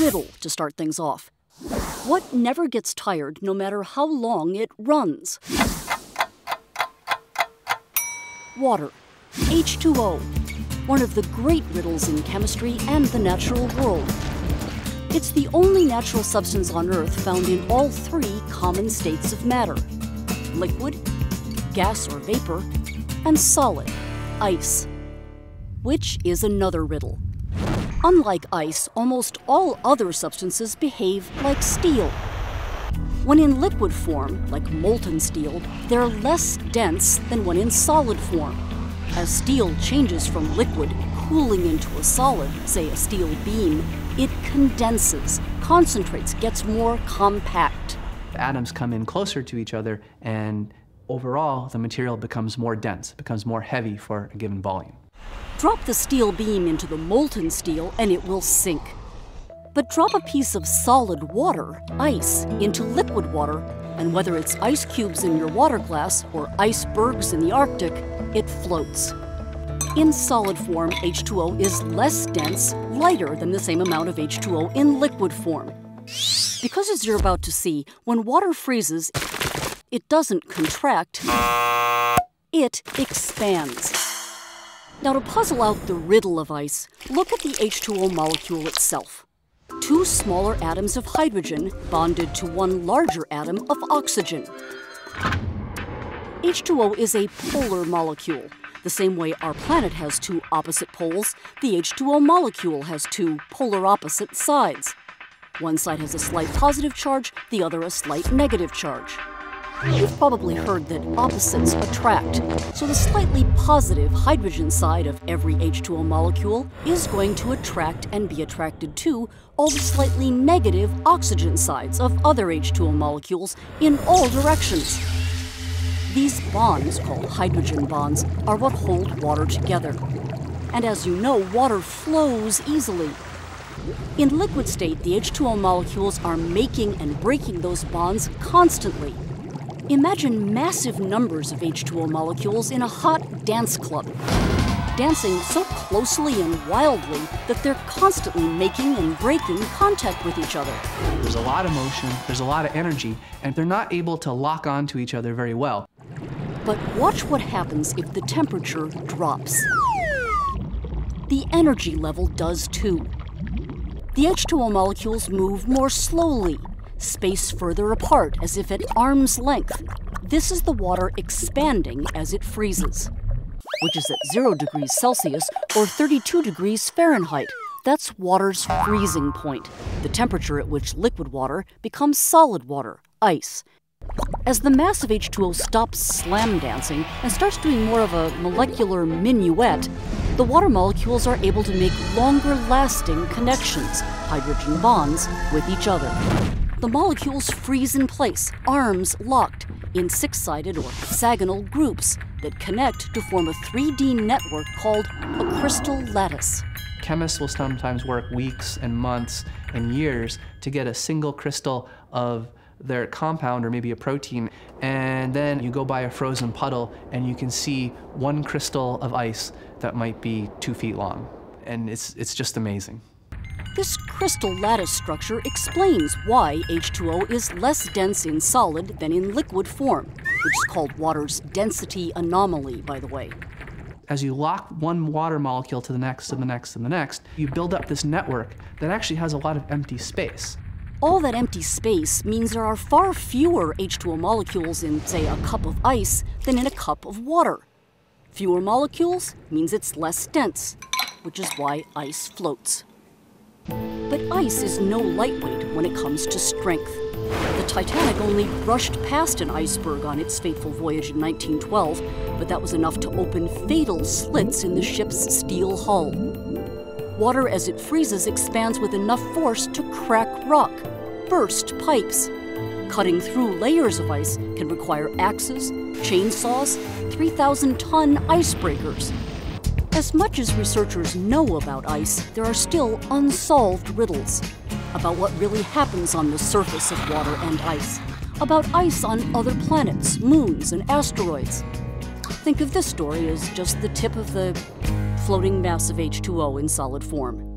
riddle to start things off. What never gets tired no matter how long it runs? Water. H2O, one of the great riddles in chemistry and the natural world. It's the only natural substance on Earth found in all three common states of matter liquid, gas or vapor, and solid, ice. Which is another riddle. Unlike ice, almost all other substances behave like steel. When in liquid form, like molten steel, they're less dense than when in solid form. As steel changes from liquid, cooling into a solid, say a steel beam, it condenses, concentrates, gets more compact. The atoms come in closer to each other, and overall, the material becomes more dense, becomes more heavy for a given volume. Drop the steel beam into the molten steel, and it will sink. But drop a piece of solid water, ice, into liquid water, and whether it's ice cubes in your water glass or icebergs in the Arctic, it floats. In solid form, H2O is less dense, lighter than the same amount of H2O in liquid form. Because as you're about to see, when water freezes, it doesn't contract, it expands. Now to puzzle out the riddle of ice, look at the H2O molecule itself two smaller atoms of hydrogen bonded to one larger atom of oxygen. H2O is a polar molecule. The same way our planet has two opposite poles, the H2O molecule has two polar opposite sides. One side has a slight positive charge, the other a slight negative charge. You've probably heard that opposites attract, so the slightly positive hydrogen side of every H2O molecule is going to attract and be attracted to all the slightly negative oxygen sides of other H2O molecules in all directions. These bonds, called hydrogen bonds, are what hold water together. And as you know, water flows easily. In liquid state, the H2O molecules are making and breaking those bonds constantly. Imagine massive numbers of H2O molecules in a hot dance club, dancing so closely and wildly that they're constantly making and breaking contact with each other. There's a lot of motion, there's a lot of energy, and they're not able to lock onto each other very well. But watch what happens if the temperature drops. The energy level does too. The H2O molecules move more slowly spaced further apart as if at arm's length. This is the water expanding as it freezes, which is at 0 degrees Celsius or 32 degrees Fahrenheit. That's water's freezing point, the temperature at which liquid water becomes solid water, ice. As the mass of H2O stops slam dancing and starts doing more of a molecular minuet, the water molecules are able to make longer lasting connections, hydrogen bonds, with each other the molecules freeze in place, arms locked, in six sided or hexagonal groups that connect to form a 3D network called a crystal lattice. Chemists will sometimes work weeks and months and years to get a single crystal of their compound or maybe a protein, and then you go by a frozen puddle and you can see one crystal of ice that might be two feet long. And it's, it's just amazing. This crystal lattice structure explains why H2O is less dense in solid than in liquid form, which is called water's density anomaly, by the way. As you lock one water molecule to the next and the next and the next, you build up this network that actually has a lot of empty space. All that empty space means there are far fewer H2O molecules in, say, a cup of ice than in a cup of water. Fewer molecules means it's less dense, which is why ice floats. But ice is no lightweight when it comes to strength. The Titanic only brushed past an iceberg on its fateful voyage in 1912, but that was enough to open fatal slits in the ship's steel hull. Water as it freezes expands with enough force to crack rock, burst pipes. Cutting through layers of ice can require axes, chainsaws, 3,000 ton icebreakers, as much as researchers know about ice, there are still unsolved riddles about what really happens on the surface of water and ice, about ice on other planets, moons, and asteroids. Think of this story as just the tip of the floating mass of H2O in solid form.